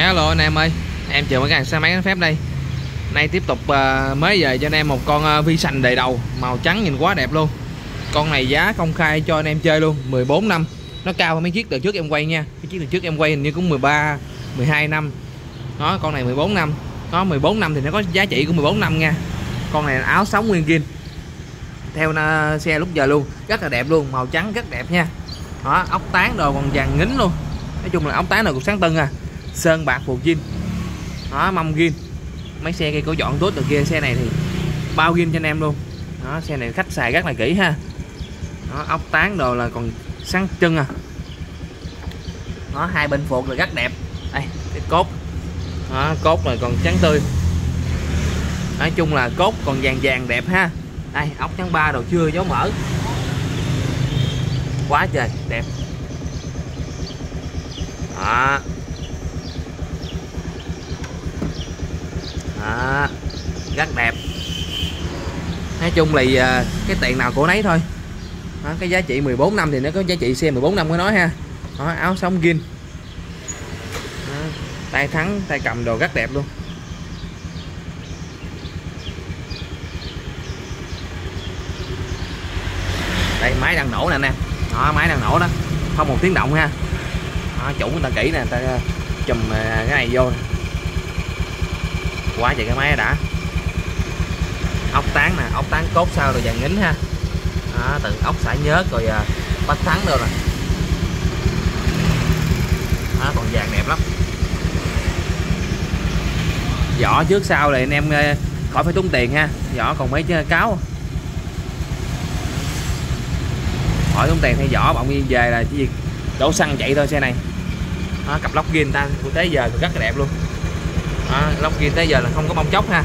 Hello anh em ơi. Em chào mấy cái xe máy phép đây. Nay tiếp tục uh, mới về cho anh em một con uh, vi sành đầy đầu Màu trắng nhìn quá đẹp luôn. Con này giá công khai cho anh em chơi luôn 14 năm. Nó cao hơn mấy chiếc từ trước em quay nha. Cái chiếc từ trước em quay hình như cũng 13 12 năm. Đó con này 14 năm. Nó 14 năm thì nó có giá trị của 14 năm nha. Con này áo sống nguyên kim Theo uh, xe lúc giờ luôn. Rất là đẹp luôn Màu trắng rất đẹp nha. Đó ốc tán đồ còn vàng ngính luôn. Nói chung là ốc tán nào cũng sáng tân à sơn bạc phụ zin. Đó mâm gin mấy xe kia có dọn tốt được kia xe này thì bao gin cho anh em luôn. Đó xe này khách xài rất là kỹ ha. Đó ốc tán đồ là còn sáng chân à. Nó hai bên phuộc là rất đẹp. Đây cái cốt. Đó, cốt là còn trắng tươi. Nói chung là cốt còn vàng vàng đẹp ha. Đây ốc trắng ba đồ chưa dấu mở. Quá trời đẹp. Đó. À, rất đẹp nói chung là à, cái tiền nào của nấy thôi. Đó, cái giá trị 14 năm thì nó có giá trị xe 14 năm mới nói ha. Đó, áo sống gin. Đó, tay thắng tay cầm đồ rất đẹp luôn. Đây máy đang nổ nè nè, đó máy đang nổ đó. Không một tiếng động ha. Đó, chủ người ta kỹ nè ta à, chùm à, cái này vô quá vậy cái máy đã. Ốc tán nè ốc tán cốt sau rồi vàng nín ha. Đó, từ ốc xả nhớt rồi à, bắt thắng đâu nè. Đó, còn vàng đẹp lắm. Vỏ trước sau này anh em à, khỏi phải tốn tiền ha vỏ còn mấy à, cáo. Khỏi tốn tiền hay vỏ bọng đi về là chỉ việc đổ xăng chạy thôi xe này. Đó, cặp lóc ghi ta của thế giờ rất là đẹp luôn à, lóc kia tới giờ là không có bong chóc ha.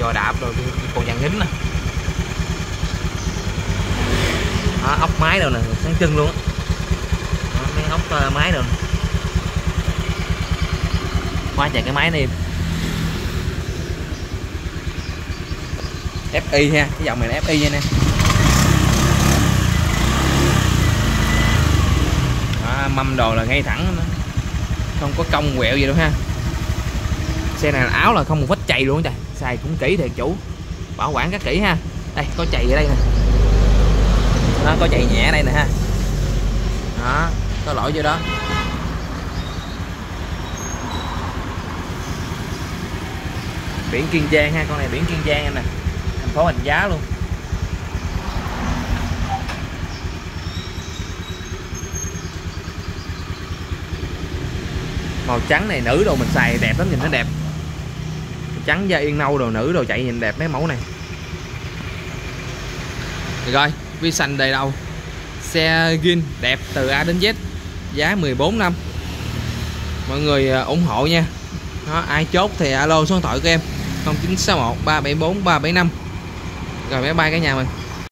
Dò đạp rồi còn dàn nín nè. À, ốc máy đâu nè sáng chân luôn á. Mấy ốc ờ, uh, máy đâu nè. quá chạy cái máy này. FI ha cái dòng này là FI nha nè. À, mâm đồ là ngay thẳng không có cong quẹo gì đâu ha xe này là áo là không một vết chày luôn trời. Xài cũng kỹ thiệt chủ. Bảo quản các kỹ ha. Đây có chày ở đây nè. Đó, có chày nhẹ ở đây nè ha. Đó có lỗi vô đó. Biển kiên giang ha con này biển kiên giang nè. Thành phố hành giá luôn. Màu trắng này nữ đồ mình xài đẹp lắm nhìn nó đẹp trắng da yên nâu đồ nữ đồ chạy nhìn đẹp mấy mẫu này. Rồi vi sành đầy đầu. Xe gin đẹp từ A đến Z giá 14 năm. Mọi người à, ủng hộ nha. Đó, ai chốt thì alo số điện thoại của em 0961 374 375 rồi máy bay cả nhà mình.